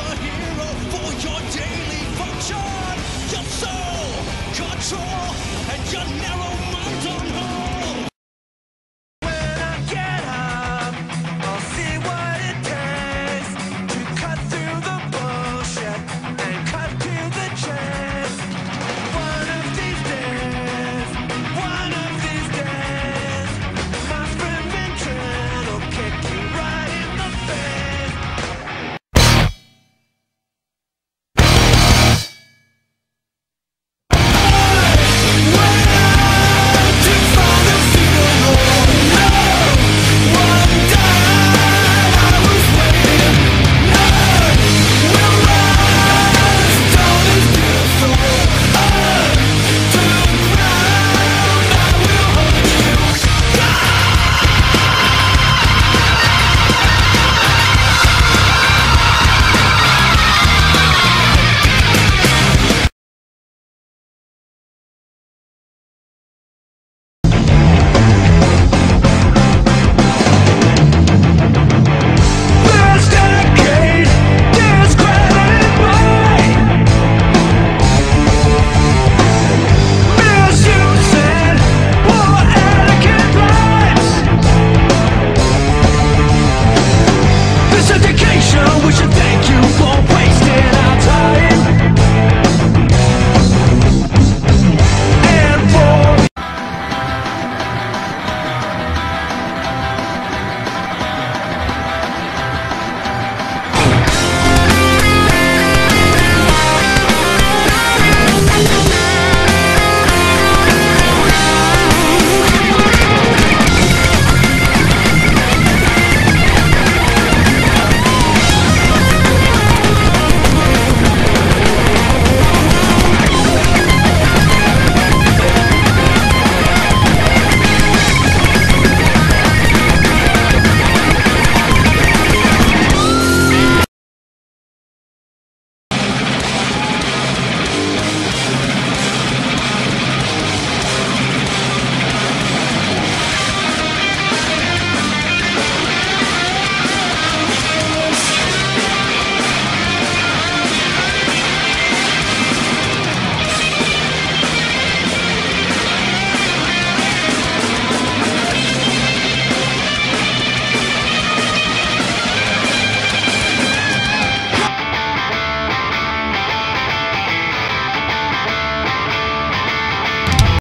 to the hero for your daily function. Your soul, control, and your narrow mind